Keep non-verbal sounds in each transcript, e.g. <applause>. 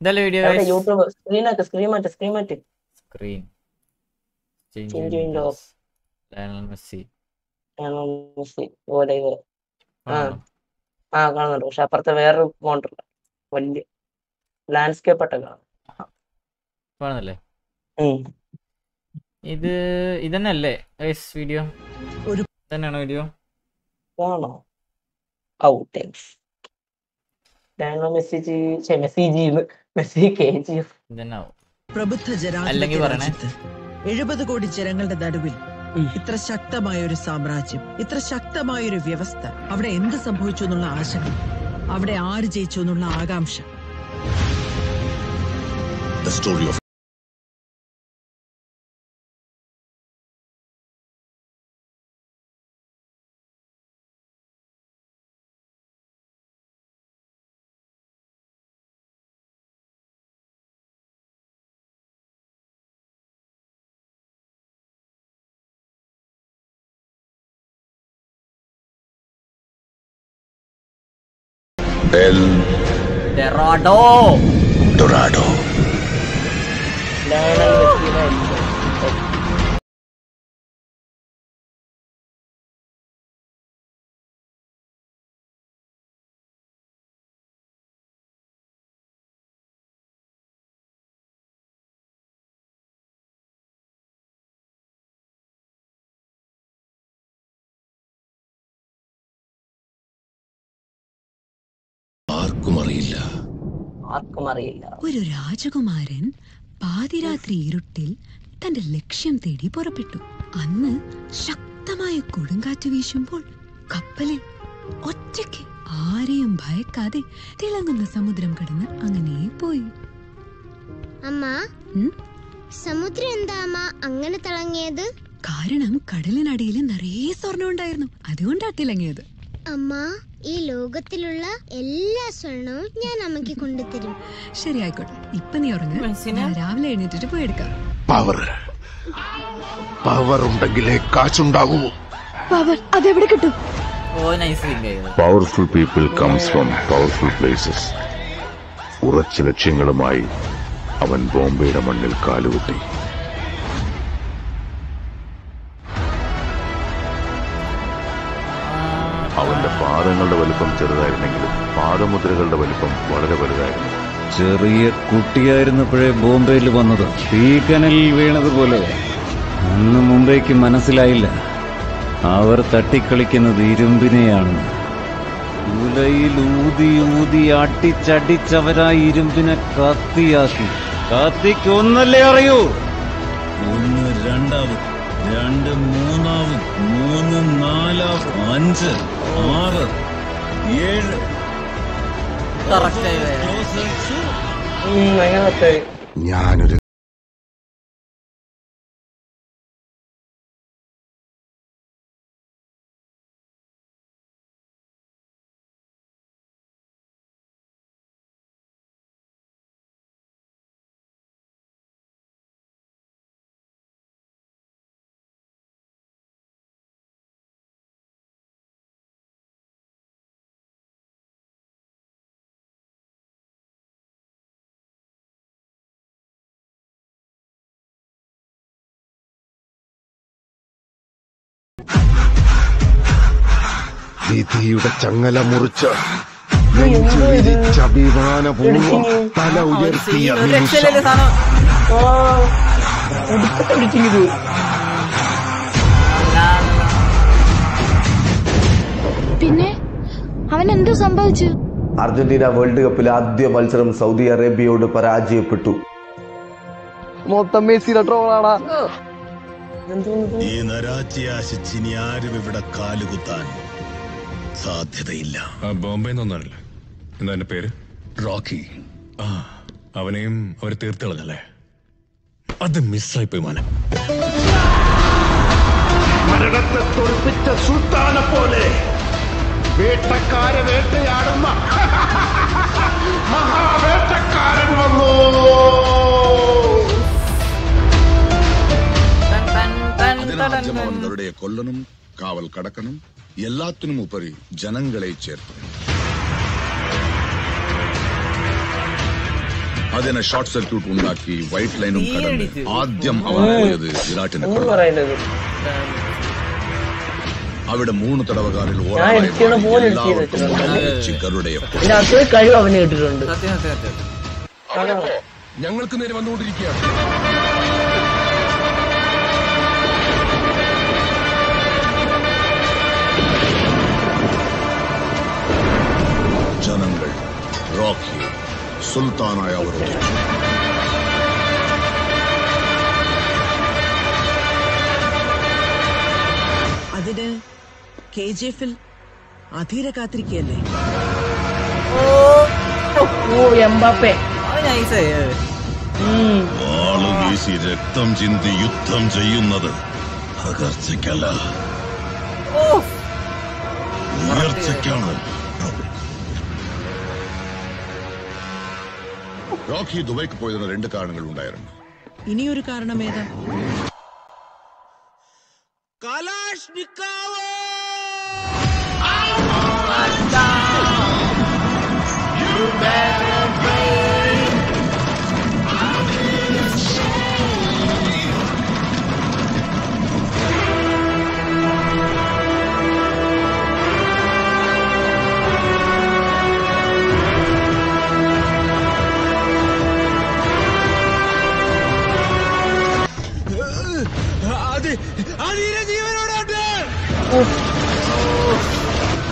ഇതല്ലേ video guys YouTube ആക്ക screen മാറ്റ് സ്ക്രീൻ മാറ്റ്. Screen change windows Lionel Messi Messi ഓടേ ആ. ആണോ? ആ. കാണുന്നുണ്ട്. പക്ഷെ അപ്പുറത്തെ വേറൊരു മോണ്ടർ വലിയ ലാൻഡ്സ്കേപ്പ് ആയിട്ട് കാണാം. കാണുന്നല്ലേ. ഇത് ഇതന്നെയല്ലേ വീഡിയോ ഒരു- തന്നെയാണോ വീഡിയോ കാണോ ഔ ഡാനോ മെസ്സേജ് ചേ മെസ്സേജ് മെസ്സി അല്ലെങ്കിൽ പറയണേ. എഴുപത് കോടി ജനങ്ങളുടെ നടുവിൽ ഇത്ര ശക്തമായ ഒരു സാമ്രാജ്യം ഇത്ര ശക്തമായ ഒരു വ്യവസ്ഥ അവിടെ എന്ത് സംഭവിച്ചു എന്നുള്ള ആശങ്ക അവിടെ ആര് ജയിച്ചു എന്നുള്ള ആകാംക്ഷ. The story of El. Dorado. Dorado. No, no. ആർക്കും അറിയില്ല. ആർക്കും അറിയില്ല. ഒരു രാജകുമാരൻ പാതിരാത്രി ഇരുട്ടിൽ തന്റെ ലക്ഷ്യം തേടി പുറപ്പെട്ടു. അന്ന് ശക്തമായ കൊടുങ്കാറ്റ് വീശുമ്പോൾ കപ്പലിൽ ഒറ്റയ്ക്ക് ആരെയും ഭയക്കാതെ തിളങ്ങുന്ന സമുദ്രം കടന്ന് അങ്ങനെ പോയി. അമ്മ? സമുദ്രം എന്താ അമ്മ അങ്ങനെ തിളങ്ങിയത്? കാരണം കടലിനടിയിൽ നിറയെ സ്വർണം ഉണ്ടായിരുന്നു. അതുകൊണ്ടാ തിളങ്ങിയത്. അമ്മ ഈ ലോകത്തിലുള്ള എല്ലാ സ്വർണവും ഞാൻ അമ്മയ്ക്ക് കൊണ്ടുതരും. ശരി ആയിക്കോട്ടെ. ഇപ്പൊ നീ ഉറങ്ങ. രാവിലെ എഴുന്നേറ്റിട്ട് പോയി എടുക്കാം. പവർ പവർ ഉണ്ടെങ്കിലേ കാശുണ്ടാകൂ പവർ അതെവിടെ കിട്ടും? Powerful people comes from powerful places ഉറച്ച ലക്ഷ്യങ്ങളുമായി അവൻ ബോംബെയുടെ മണ്ണിൽ കാലുകുത്തി. പാദങ്ങളുടെ വലുപ്പം ചെറുതായിരുന്നെങ്കിലും പാദമുദ്രകളുടെ വലുപ്പം വളരെ വലുതായിരുന്നു. ചെറിയ കുട്ടിയായിരുന്നപ്പോഴേ ബോംബെയിൽ വന്നത്. തീക്കനലിൽ വീണതുപോലെ. അന്ന് മുംബൈക്ക് മനസ്സിലായില്ല. അവർ തട്ടിക്കളിക്കുന്നത് ഇരുമ്പിനെയാണ്. ഉലയിൽ ഊതി ഊതി അട്ടിച്ചടിച്ചവരായി ഇരുമ്പിനെ കത്തിയാക്കി. കത്തിക്കൊന്നല്ലേ അറിയൂ? ഒന്ന് രണ്ടാവും രണ്ട് മൂന്നാവും മൂന്ന് നാലാവും അഞ്ച് ആറ് ഏഴ്. ഞാനൊരു വിധിയുടെ ചങ്ങല മുറിച്ച് നെഞ്ചു വിരിച്ച തല ഉയർത്തിയ. പിന്നെ? അവൻ എന്തോ സംഭവിച്ചു? അർജന്റീന വേൾഡ് കപ്പിൽ ആദ്യ മത്സരം സൗദി അറേബ്യയോട് പരാജയപ്പെട്ടു. മൊത്തം മെസ്സിയുടെ ട്രോളാണ്. ഈ നരാജ്യാശിച്ച് ഇനി ആരും ഇവിടെ കാലുകുത്താൻ? സാധ്യതയില്ല. ആ ബോംബെ നിന്നൊന്നല്ല എന്താ എന്റെ പേര്? റോക്കി. ആ അവനെയും അവർ തീർത്തളഞ്ഞല്ലേ അത് മിസ്സായി പോയി മോനെ. മരണത്തെ തോൽപ്പിച്ച സുൽത്താനെ പോലെ വേട്ടക്കാരെ വേട്ടയാടുന്ന <laughs> മഹാവേട്ടക്കാരൻ വന്നു. കൊല്ലനും അവൻ. കാവൽ കടക്കണം എല്ലാത്തിനും ഉപരി ജനങ്ങളെ ചേർത്തു. അതിനെ ഷോർട്ട് സർക്യൂട്ട് ഉണ്ടാക്കി വൈറ്റ് ലൈനും കടന്ന്. ആദ്യം അവൻ പോയത് വിരാട്ടിനെ അവിടെ മൂന്ന് തടവുകാരിൽ ഞങ്ങൾക്ക് നേരെ edit സുൽത്താനായ അവരോധിച്ചു അതിന് കെ ജി എഫിൽ അധീര കാത്തിരിക്കുകയല്ലേ? ഓ എംബാപ്പെ. വാൾ വീശി രക്തം ചിന്തി യുദ്ധം ചെയ്യുന്നത് പകർച്ചയ്ക്കല്ല. ഉയർച്ചയ്ക്കാണ്. റോക്കി ദുബൈക്ക് പോയതിന് രണ്ട് കാരണങ്ങൾ ഉണ്ടായിരുന്നു ഇനിയൊരു കാരണം ഏതാ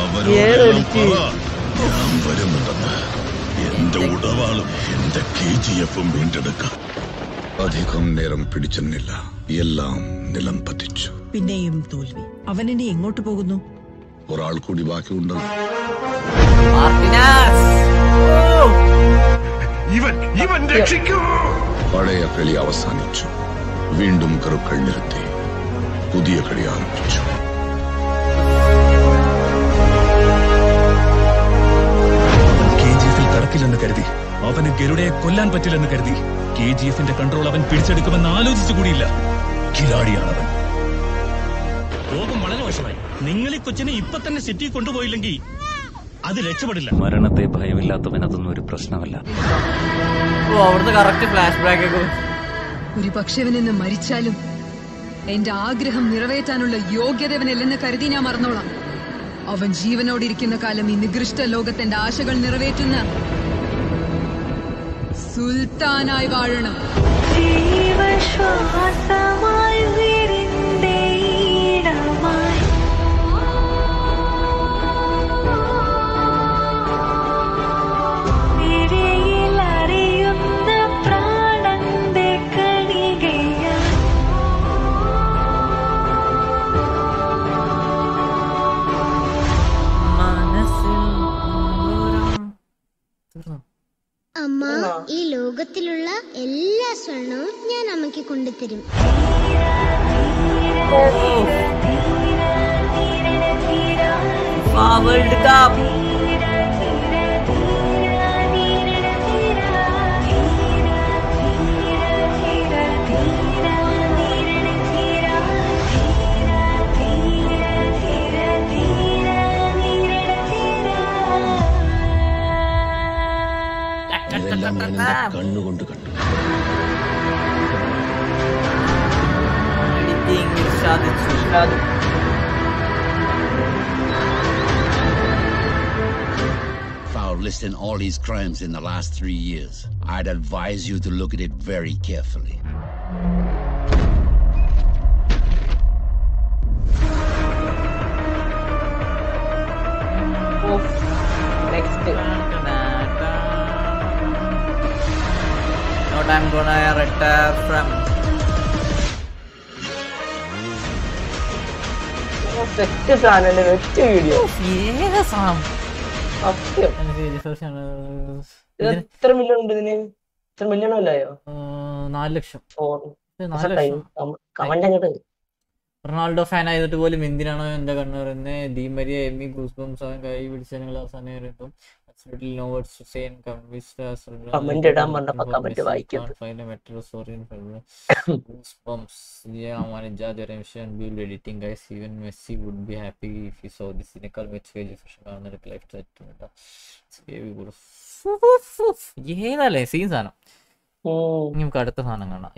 അവരോടെല്ലാം പറ, ഞാൻ വരുന്നുണ്ടെന്ന്. എന്റെ ഉടവാളും എന്റെ കെ ജി എഫും വീണ്ടെടുക്കാം. അധികം നേരം പിടിച്ചെന്നില്ല. എല്ലാം നിലം പതിച്ചു. പിന്നെയും തോൽവി. അവനിനി എങ്ങോട്ട് പോകുന്നു? ഒരാൾ കൂടി ബാക്കിയുണ്ട്. ഇവൻ ഇവൻ രക്ഷിക്കൂ. പഴയ കളി അവസാനിച്ചു. വീണ്ടും കറുക്കൾ നിർത്തി പുതിയ കളി ആരംഭിച്ചു. കെ ജി എഫിൽ കടക്കില്ലെന്ന് കരുതി. അവന് ഗരുഡയെ കൊല്ലാൻ പറ്റില്ലെന്ന് കരുതി. കെ ജി എഫിന്റെ കൺട്രോൾ അവൻ പിടിച്ചെടുക്കുമെന്ന് ആലോചിച്ചു കൂടിയില്ല. അവൻ രോഗം വളരെ മോശമായി നിങ്ങൾ ഈ കൊച്ചിനെ ഇപ്പൊ തന്നെ സിറ്റി കൊണ്ടുപോയില്ലെങ്കിൽ അത് രക്ഷപ്പെടില്ല. മരണത്തെ ഭയമില്ലാത്തവൻ അതൊന്നും ഒരു പ്രശ്നമല്ല. അവിടുത്തെ കറക്റ്റ് ഫ്ലാഷ് ബാക്ക് ഒരു പക്ഷെ അവനെന്ന് മരിച്ചാലും എന്റെ ആഗ്രഹം നിറവേറ്റാനുള്ള യോഗ്യതവനല്ലെന്ന് കരുതി ഞാൻ മറന്നോളാം. അവൻ ജീവനോടിരിക്കുന്ന കാലം ഈ നികൃഷ്ട ലോകത്തിന്റെ ആശകൾ നിറവേറ്റുന്ന സുൽത്താനായി വാഴണം. ജീവശ്വാസമായി അമ്മ ഈ ലോകത്തിലുള്ള എല്ലാ സ്വർണവും ഞാൻ അമ്മയ്ക്ക് കൊണ്ടുതരും. World cup. Senado. Listen, all these crimes in the last three years. I'd advise you to look at it very carefully. Oof. Next. Not I'm gonna retire uh, from set സാധനം വെച്ച വീഡിയോ. സത്യം. എത്ര million ഉണ്ട് ഇതിന്? എത്ര million അല്ലായോ നാല് ലക്ഷം. Ronaldo fan ആയതിട്ട് പോലും എന്തിനാണോ എന്റെ കണ്ണു പറയുന്നത് ഡി മരിയ എമ്മി ഗൂസ്ബംസ് കൈ പിടിച്ചതിനുള്ള അവസാനം കിട്ടും no words to say and convinced us. ഇടാൻ പറഞ്ഞപ്പോ would be happy if he saw cynical scene സാധനം നമുക്ക് അടുത്ത സാധനം കാണാം